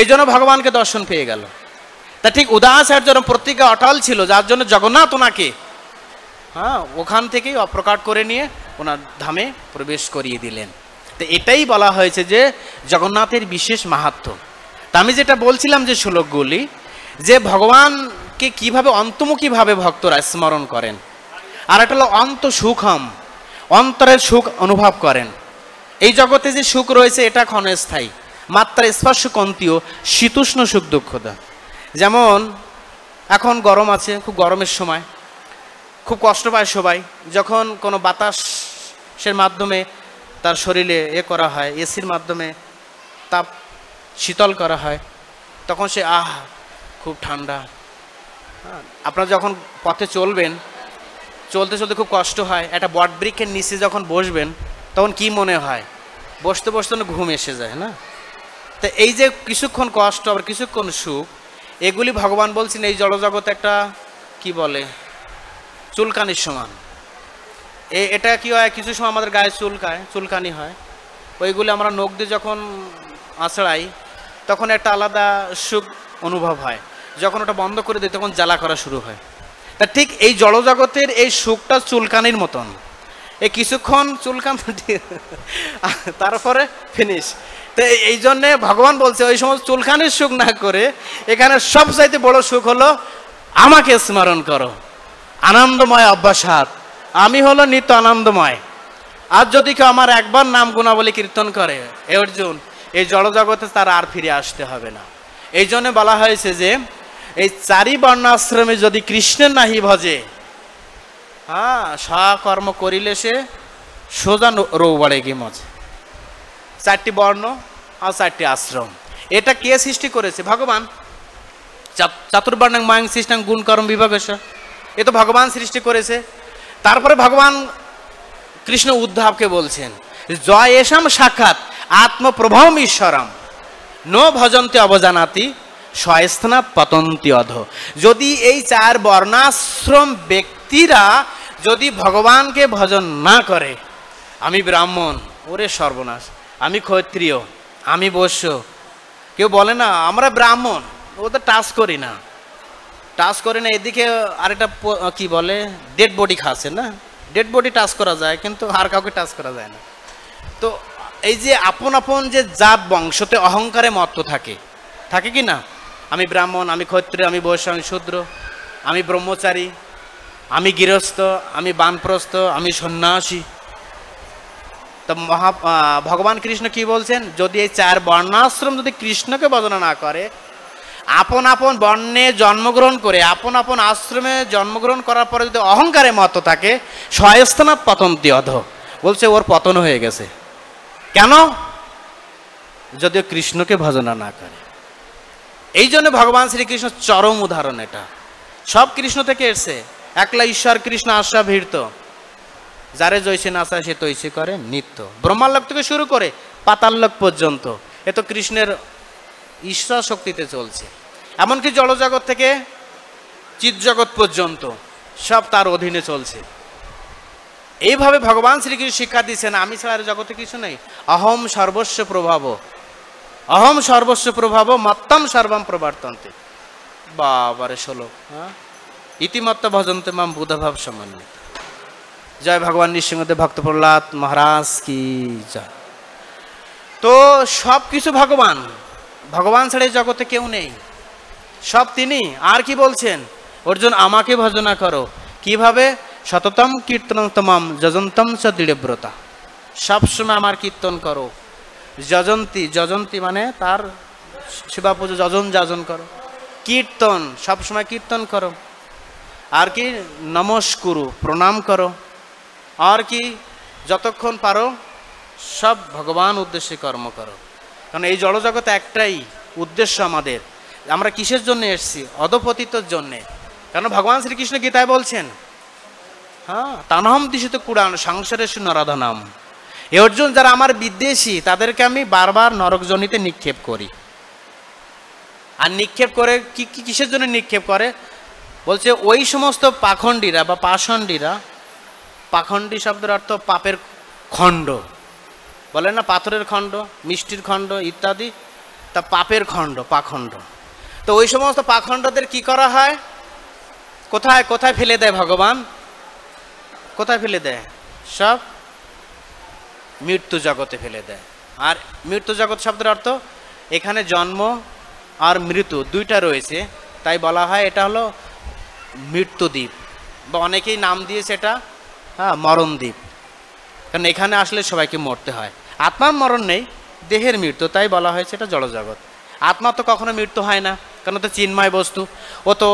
এই জন্য ভগবানকে দর্শন পেয়ে গেল। তা ঠিক উদাচার্য প্রতিজ্ঞা অটল ছিল, যার জন্য জগন্নাথ ওনাকে হ্যাঁ ওখান থেকেই অপ্রকাট করে নিয়ে ওনার ধামে প্রবেশ করিয়ে দিলেন। তো এটাই বলা হয়েছে যে, জগন্নাথের বিশেষ মাহাত্ম। তা আমি যেটা বলছিলাম যে শ্লোকগুলি যে ভগবানকে কীভাবে অন্তমুখীভাবে ভক্তরা স্মরণ করেন। আর একটা হলো অন্ত সুখম, অন্তরের সুখ অনুভব করেন। এই জগতে যে সুখ রয়েছে, এটা ক্ষণস্থায়ী। মাত্রা স্পর্শ কন্তীয় শীতুষ্ণ সুখ দুঃখদা। যেমন, এখন গরম আছে, খুব গরমের সময়। খুব কষ্ট পায় সবাই। যখন কোনো বাতাসের মাধ্যমে তার শরীরে এ করা হয়, এসির মাধ্যমে তাপ শীতল করা হয়, তখন সে, আহ খুব ঠান্ডা। হ্যাঁ, আপনারা যখন পথে চলবেন চলতে চলতে খুব কষ্ট হয় একটা বট বৃক্ষের নিচে যখন বসবেন তখন কি মনে হয়? বসতে বসতে না ঘুম এসে যায় না? তো এই যে কিছুক্ষণ কষ্ট আবার কিছুক্ষণ সুখ এগুলি ভগবান বলছেন এই জড়জগৎ একটা কি বলে চুলকানির সমান। এ এটা কি হয় কিছু সময় আমাদের গায়ে চুলকায় চুলকানি হয়। ওইগুলি আমরা নখ দিয়ে যখন আঁচড়াই তখন একটা আলাদা সুখ অনুভব হয়। যখন ওটা বন্ধ করে দিই তখন জ্বালা করা শুরু হয়। তা ঠিক এই জড়জগতের এই সুখটা চুলকানির মতন। এই কিছুক্ষণ চুলকান [LAUGHS] তারপরে ফিনিশ তো এই- এই জন্যে ভগবান বলছে, ওই সময় চুলকানির সুখ না করে, এখানে সবচাইতে বড় সুখ হলো, আমাকে স্মরণ করো। আনন্দময় অভ্যাসাত আমি হলো নিত্য আনন্দময়। আর যদি কেউ আমার একবার নাম গুণাবলী কীর্তন করে এ অর্জুন, এই জড়জগতে তার আর ফিরে আসতে হবে না। এই জন্য বলা হয়েছে যে এই চারি বর্ণাশ্রমে যদি কৃষ্ণের নাহি ভজে হ্যাঁ সকর্ম করিলে সে সোজা ন- রৌ বাড়ে গিয়ে মজে। চারটি বর্ণ আর চারটি আশ্রম। এটা কে সৃষ্টি করেছে? ভগবান। চাত- চাতুর্বর্ণ মায়ং সৃষ্টাং গুণ কর্ম বিভাগস এ তো ভগবান সৃষ্টি করেছে। তারপরে ভগবান কৃষ্ণ উদ্ধবকে বলছেন, জয় এসাম সাক্ষাৎ, আত্মপ্রভম ঈশ্বরম। নো ভজন্তি অবজানাতি স্বস্থানা পতন্তি অধ। যদি এই চার বর্ণাশ্রম ব্যক্তিরা যদি ভগবানকে ভজন না করে, আমি ব্রাহ্মণ, ওরে সর্বনাশ, আমি ক্ষত্রিয়, আমি বৈশ্য, কেউ বলে না, আমরা ব্রাহ্মণ, ও তো টাচ করি না। টাচ করে না, এদিকে আরেকটা কি বলে ডেড বডি খাচ্ছে না? ডেড বডি টাচ করা যায়, কিন্তু আর কাউকে টাচ করা যায় না। তো এই যে আপন আপন যে জাত বংশতে অহংকারে মত্ত থাকে থাকে কি না? আমি ব্রাহ্মণ, আমি ক্ষত্রিয়, আমি বৈশ্য, আমি শূদ্র, আমি ব্রহ্মচারী, আমি গৃহস্থ, আমি বানপ্রস্থ, আমি সন্ন্যাসী। তো মহা ভগবান কৃষ্ণ কি বলছেন? যদি এই চার বর্ণাশ্রম যদি কৃষ্ণকে বদনা না করে, আপন আপন বর্ণে জন্মগ্রহণ করে, আপন আপন আশ্রমে জন্মগ্রহণ করার পরে যদি অহংকারে মত থাকে স্বয়স্থানা পতন্তি অধ বলছে, ওর পতন হয়ে গেছে। কেন? যদিও কৃষ্ণকে ভজনা না করে। এই জন্য ভগবান শ্রীকৃষ্ণ চরম উদাহরণ এটা। সব কৃষ্ণ থেকে এসছে। একলা ঈশ্বর কৃষ্ণ আশা ভিড়ত যারে জৈসে নাচা সে তৈসে করে নিত্য। ব্রহ্মালোক থেকে শুরু করে পাতাল্লোক পর্যন্ত। এ তো কৃষ্ণের ঈশ্বর শক্তিতে চলছে। এমনকি জড়জগৎ থেকে চিৎজগৎ পর্যন্ত সব তার অধীনে চলছে। এইভাবে ভগবান শ্রীকৃষ্ণ শিক্ষা দিচ্ছেন, আমি ছাড়া জগতে কিছু নেই। অহম সর্বস্ব প্রভাব অহম সর্বস্ব প্রভাব মত্তম সর্বম প্রবর্তন্তে বাবারে ষোলো হ্যাঁ ইতিমত্ত ভজন্তে মাম বুধভাব সমন্বিত জয় ভগবান নৃসিংহদেব ভক্ত প্রহ্লাদ মহারাজ কি জয় তো সব কিছু ভগবান ভগবান ছাড়া জগতে কেউ নেই সব তিনি আর কি বলছেন অর্জুন আমাকে ভজনা করো কীভাবে শততম কীর্তন তমাম যজন্তম চ দৃঢ়ব্রতা সবসময় আমার কীর্তন করো যজন্তী যজন্তী মানে তার শিবা পুজো, যজন যাজন করো। কীর্তন সবসময় কীর্তন করো। আর কি নমস্কুরু প্রণাম করো। আর কি যতক্ষণ পারো, সব ভগবান উদ্দেশ্যে কর্ম করো। কারণ এই জড়জগৎ একটাই উদ্দেশ্য আমাদের। আমরা কিসের জন্য এসেছি? অধপতিতর জন্যে। কারণ ভগবান শ্রীকৃষ্ণ গীতায় বলছেন হ্যাঁ তানহম দিশিত কুড়ান সংসারের নরাধনাম। এ অর্জুন যারা আমার বিদ্বেষী, তাদেরকে আমি বারবার নরকজনিতে নিক্ষেপ করি। আর নিক্ষেপ করে কি, কি- কিসের জন্য নিক্ষেপ করে? বলছে, ওই সমস্ত পাখণ্ডীরা বা পাষণ্ডীরা, পাখণ্ডী শব্দের অর্থ পাপের খণ্ড। বলে না, পাথরের খণ্ড, মিষ্টির খণ্ড ইত্যাদি, তা পাপের খণ্ড, পাখণ্ড। তো ওই সমস্ত পাখণ্ডদের কি করা হয়? কোথায় কোথায় ফেলে দেয় ভগবান? কোথায় ফেলে দেয়? সব মৃত্যু জগতে ফেলে দেয়। আর মৃত্যু জগৎ শব্দের অর্থ এখানে জন্ম আর মৃত্যু দুইটা রয়েছে। তাই বলা হয় এটা হলো মৃত্যুদ্বীপ বা অনেকেই নাম দিয়েছে এটা হ্যাঁ মরণদ্বীপ কারণ এখানে আসলে সবাইকে মরতে হয়। আত্মার মরণ নেই, দেহের মৃত্যু, তাই বলা হয়েছে এটা জড়জগৎ। আত্মা তো কখনো মৃত্যু হয় না, কারণ তো চিন্ময় বস্তু। ও তো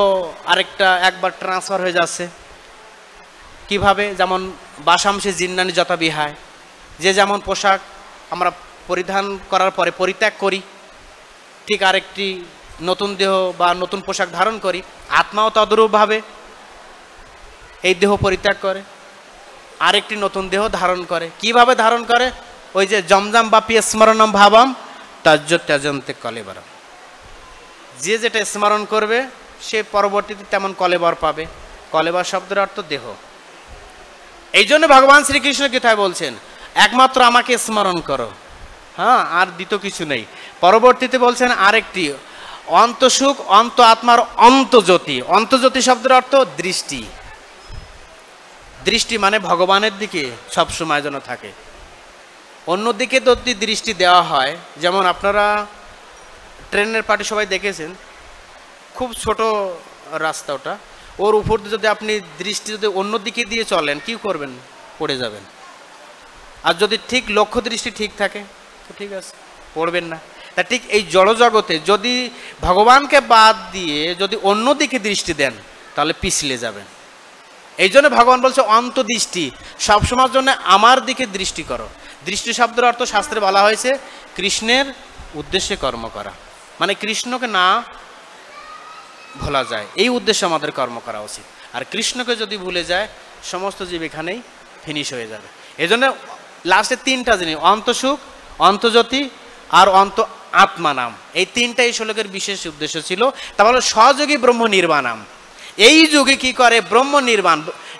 আরেকটা একবার ট্রান্সফার হয়ে যাচ্ছে। কীভাবে? যেমন বাসাংশে জিন্নানি যথা বিহায়। যে যেমন পোশাক আমরা পরিধান করার পরে পরিত্যাগ করি, ঠিক আরেকটি নতুন দেহ বা নতুন পোশাক ধারণ করি, আত্মাও তদরূপভাবে এই দেহ পরিত্যাগ করে, আরেকটি নতুন দেহ ধারণ করে। কীভাবে ধারণ করে? ওই যে জমজম বাপি স্মরণম ভাবাম তাজ্য ত্যাজন্তে কলেবরম। যে যেটা স্মরণ করবে, সে পরবর্তীতে তেমন কলেবর পাবে। কলেবর শব্দের অর্থ দেহ। এই জন্য ভগবান শ্রীকৃষ্ণ কোথায় বলছেন একমাত্র আমাকে স্মরণ করো। হ্যাঁ আর দ্বিতীয় কিছু নেই। পরবর্তীতে বলছেন আরেকটি, অন্তসুখ অন্ত আত্মার অন্তজ্যোতি অন্তজ্যোতি শব্দের অর্থ দৃষ্টি। দৃষ্টি মানে ভগবানের দিকে সব সময় যেন থাকে। অন্যদিকে যদি দৃষ্টি দেওয়া হয়। যেমন আপনারা ট্রেনের পার্টি সবাই দেখেছেন, খুব ছোট রাস্তা ওটা। ওর উপর যদি আপনি দৃষ্টি যদি অন্য দিকে দিয়ে চলেন, কি করবেন? পড়ে যাবেন। আর যদি ঠিক লক্ষ্য দৃষ্টি ঠিক থাকে, তো ঠিক আছে, পড়বেন না। তা ঠিক এই জড়জগতে যদি ভগবানকে বাদ দিয়ে যদি অন্য দিকে দৃষ্টি দেন, তাহলে পিছলে যাবেন। এই জন্য ভগবান বলছে, অন্তদৃষ্টি, সবসময়ের জন্য আমার দিকে দৃষ্টি করো। দৃষ্টি শব্দের অর্থ শাস্ত্রে বলা হয়েছে, কৃষ্ণের উদ্দেশ্যে কর্ম করা। মানে কৃষ্ণকে না ভোলা যায়, এই উদ্দেশ্যে আমাদের কর্ম করা উচিত। আর কৃষ্ণকে যদি ভুলে যায়, সমস্ত জীব এখানেই ফিনিশ হয়ে যাবে। এই জন্য লাস্টে তিনটা জিনিস অন্তসুখ অন্তজ্যোতি আর অন্ত আত্মা নাম এই তিনটাই এই শ্লোকের বিশেষ উদ্দেশ্য ছিল। তাহলে সহযোগী ব্রহ্ম নির্বাণাম। এই যুগে কি করে? ব্রহ্ম নির্বাণ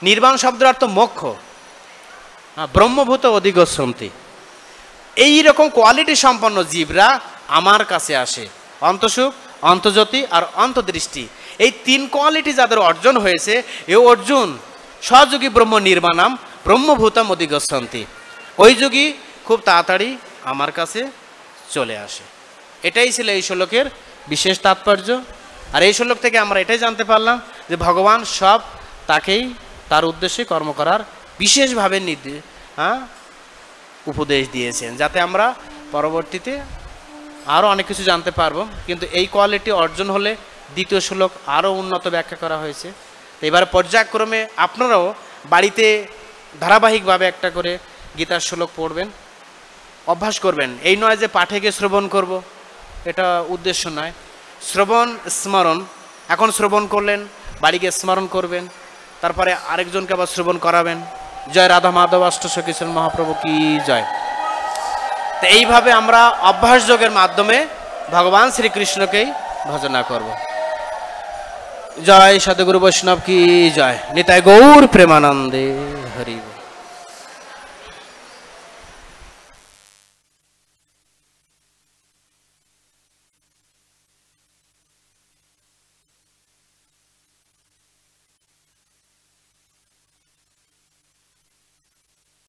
নির্বাণ শব্দের অর্থ মোক্ষ। হ্যাঁ, ব্রহ্মভূত অধিগচ্ছন্তি এইরকম কোয়ালিটি সম্পন্ন জীবরা আমার কাছে আসে। অন্তসুখ অন্তজ্যোতি আর অন্তদৃষ্টি এই তিন কোয়ালিটি যাদের অর্জন হয়েছে এ অর্জুন সহযোগী ব্রহ্ম নির্মাণাম ব্রহ্মভূতম অধিগচ্ছন্তি ওই যুগই খুব তাড়াতাড়ি আমার কাছে চলে আসে। এটাই ছিল এই শ্লোকের বিশেষ তাৎপর্য। আর এই শ্লোক থেকে আমরা এটাই জানতে পারলাম যে ভগবান সব তাকেই তার উদ্দেশ্যে কর্ম করার বিশেষভাবে নির্দেশ হ্যাঁ উপদেশ দিয়েছেন, যাতে আমরা পরবর্তীতে আরও অনেক কিছু জানতে পারব। কিন্তু এই কোয়ালিটি অর্জন হলে দ্বিতীয় শ্লোক আরও উন্নত ব্যাখ্যা করা হয়েছে। এবার পর্যায়ক্রমে আপনারাও বাড়িতে ধারাবাহিকভাবে একটা করে গীতার শ্লোক পড়বেন। অভ্যাস করবেন। এই নয় যে পাঠে গিয়ে শ্রবণ করব, এটা উদ্দেশ্য নয়। শ্রবণ, স্মরণ। এখন শ্রবণ করলেন বাড়ি গিয়ে স্মরণ করবেন, তারপরে আরেকজনকে আবার শ্রবণ করাবেন। জয় রাধা মাধব অষ্টসখীশ্বর মহাপ্রভু, কি জয়। তো এইভাবে আমরা অভ্যাস যোগের মাধ্যমে ভগবান শ্রীকৃষ্ণকেই ভজনা করব। জয় সদগুরু বৈষ্ণব, কি জয়। নিতাই গৌর প্রেমানন্দে হরি বল।